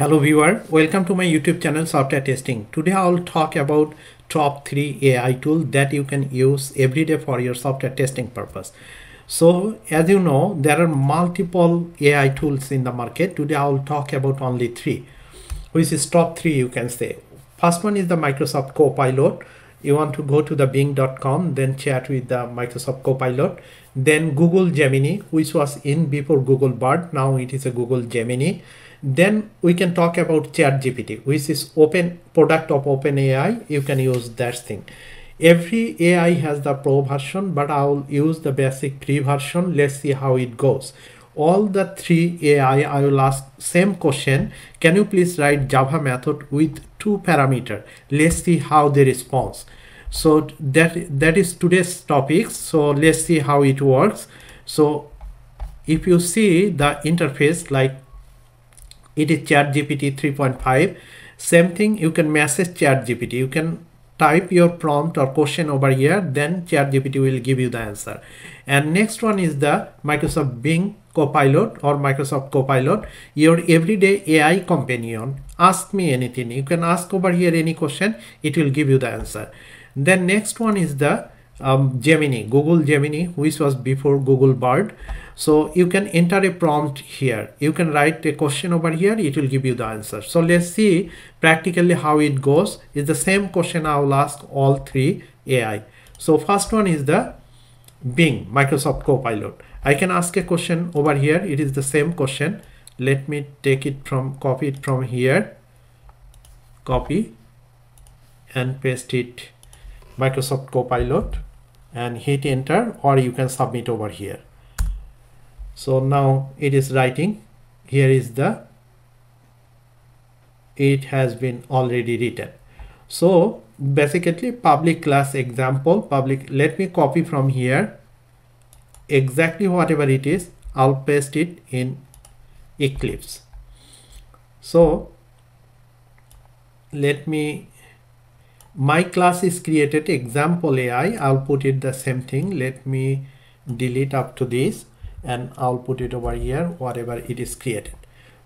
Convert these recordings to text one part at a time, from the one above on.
Hello viewer, welcome to my YouTube channel Software Testing. Today I will talk about top 3 AI tool that you can use every day for your software testing purpose. So as you know, there are multiple AI tools in the market. Today I will talk about only 3, which is top 3 you can say. First one is the Microsoft Copilot. You want to go to the bing.com, then chat with the Microsoft Copilot. Then Google Gemini, which was in before Google Bard, now it is a Google Gemini then we can talk about ChatGPT, which is open product of OpenAI. You can use that thing. Every AI has the pro version, but I will use the basic free version. Let's see how it goes. All the three AI, I will ask same question. Can you please write Java method with two parameter? Let's see how they respond. So that that is today's topic. So let's see how it works. So if you see the interface like it is chat gpt 3.5 same thing you can message chat gpt you can type your prompt or question over here then chat gpt will give you the answer. And next one is the microsoft bing copilot or microsoft copilot your everyday ai companion. Ask me anything. You can ask over here any question. It will give you the answer. Then next one is the um, Gemini, Google Gemini, which was before Google Bard. So you can enter a prompt here. You can write a question over here. It will give you the answer. So let's see practically how it goes. It's the same question I will ask all three AI. So first one is the Bing, Microsoft Copilot. I can ask a question over here. It is the same question. Let me take it from, copy it from here. Copy and paste it Microsoft Copilot and hit enter or you can submit over here. So now it is writing. Here is the it has been already written. So basically public class example public let me copy from here. Exactly whatever it is I'll paste it in Eclipse. So let me my class is created example AI I'll put it the same thing. Let me delete up to this and I'll put it over here whatever it is created.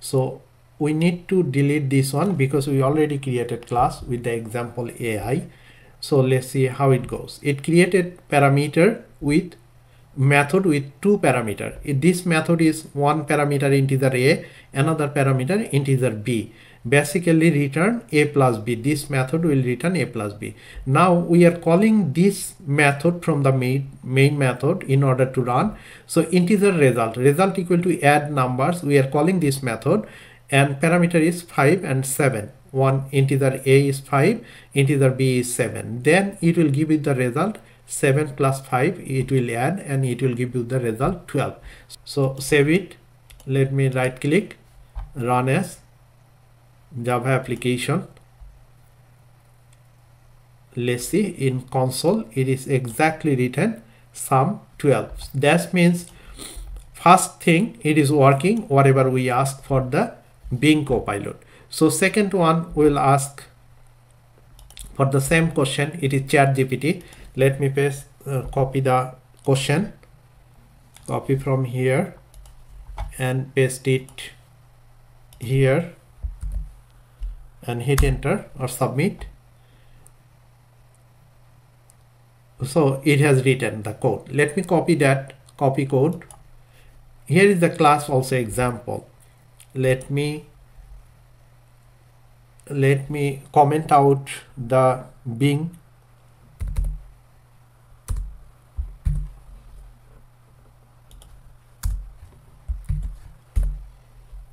So we need to delete this one because we already created class with the example AI so let's see how it goes. It created parameter with method with two parameter. This method is one parameter integer a another parameter integer b basically return a plus b. This method will return a plus b. Now we are calling this method from the main main method in order to run. So integer result. Result equal to add numbers. We are calling this method. And parameter is 5 and 7 one integer a is 5 integer b is 7 then it will give you the result 7 plus 5 it will add and it will give you the result 12 so save it. Let me right click. Run as Java application. Let's see in console it is exactly written sum 12 that means first thing it is working whatever we ask for the Bing copilot so second one will ask for the same question. It is chat gpt let me paste uh, copy the question. Copy from here and paste it here and hit enter or submit. So it has written the code. Let me copy that copy code. Here is the class also example. Let me let me comment out the Bing.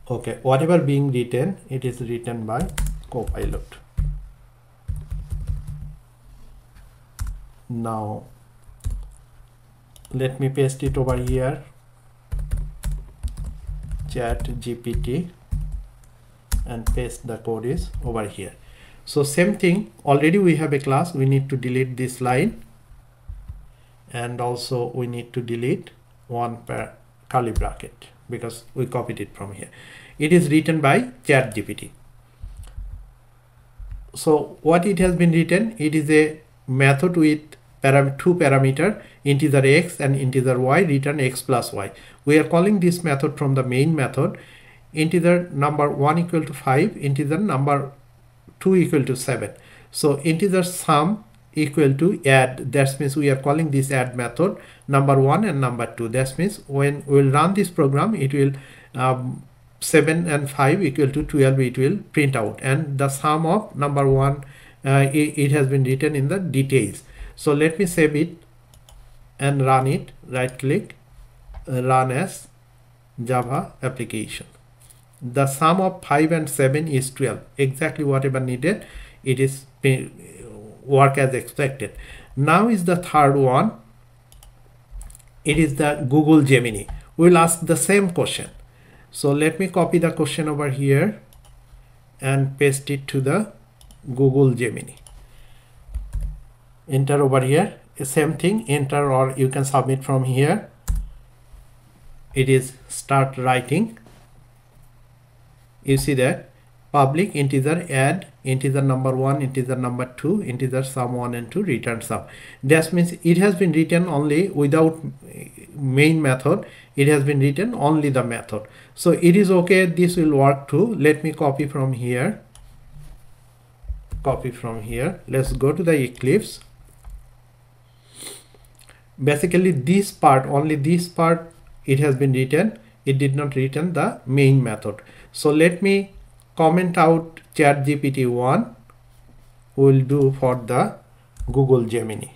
Okay whatever being written it is written by copilot. Now let me paste it over here. Chat gpt and paste the code is over here. So same thing. Already we have a class. We need to delete this line. And also we need to delete one per curly bracket because we copied it from here. It is written by chat gpt so what it has been written it is a method with param two parameter integer x and integer y return x plus y. We are calling this method from the main method. Integer number 1 equal to 5 integer number 2 equal to 7 so integer sum equal to add. That means we are calling this add method number 1 and number 2 that means when we will run this program it will um, 7 and 5 equal to 12 it will print out. And the sum of number 1 uh, it, it has been written in the details. So let me save it and run it. Right click run as java application. The sum of 5 and 7 is 12 exactly whatever needed it is work as expected. Now is the third one. It is the google gemini. We'll ask the same question so let me copy the question over here and paste it to the google gemini. Enter over here. Same thing enter or you can submit from here. It is start writing. You see that? Public integer add integer number 1 integer number 2 integer sum 1 and 2 return sum. That means it has been written only without main method. It has been written only the method. So it is okay. This will work too. Let me copy from here. Copy from here. Let's go to the eclipse. Basically this part only this part it has been written. It did not written the main method. So let me comment out ChatGPT 1 will do for the google gemini.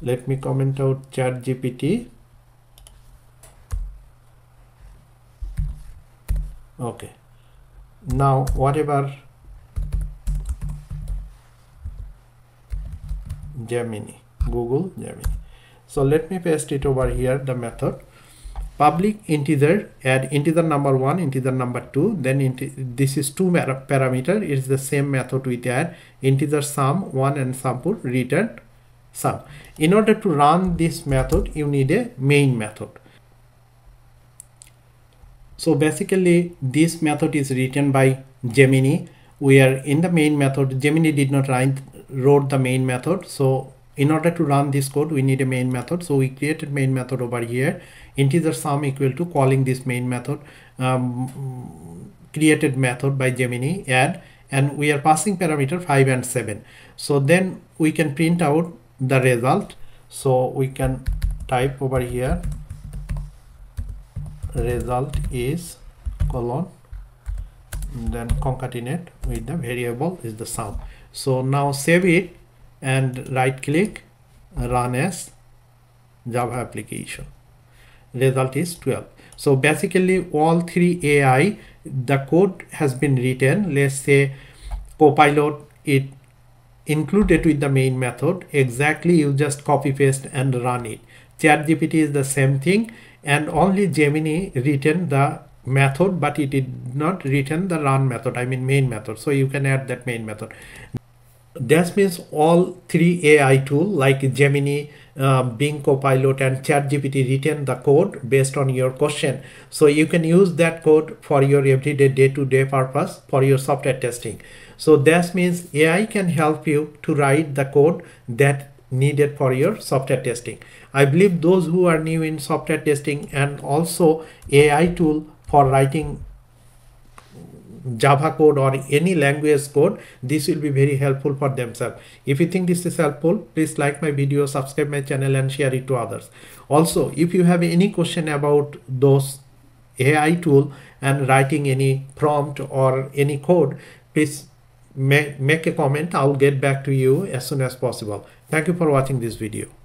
Let me comment out ChatGPT. okay. Now whatever gemini google gemini. So let me paste it over here the method public integer add integer number one integer number two then this is two parameter it is the same method with add integer sum one and sample return sum. In order to run this method you need a main method. So basically this method is written by gemini. We are in the main method. Gemini did not write wrote the main method. So in order to run this code we need a main method. So we created main method over here. Integer sum equal to calling this main method um, created method by Gemini add and we are passing parameter 5 and 7 so then we can print out the result. So we can type over here result is colon then concatenate with the variable is the sum. So now save it and right click run as java application. Result is 12 so basically all three ai the code has been written. Let's say copilot it included with the main method. Exactly you just copy paste and run it. Chat gpt is the same thing and only gemini written the method but it did not written the run method i mean main method. So you can add that main method that means all three AI tool like Gemini, uh, Bing Copilot and ChatGPT written the code based on your question. So you can use that code for your everyday day-to-day -day purpose for your software testing. So that means AI can help you to write the code that needed for your software testing. I believe those who are new in software testing and also AI tool for writing Java code or any language code, this will be very helpful for themselves. If you think this is helpful, please like my video, subscribe my channel and share it to others. Also, if you have any question about those AI tool and writing any prompt or any code, please make a comment. I'll get back to you as soon as possible. Thank you for watching this video.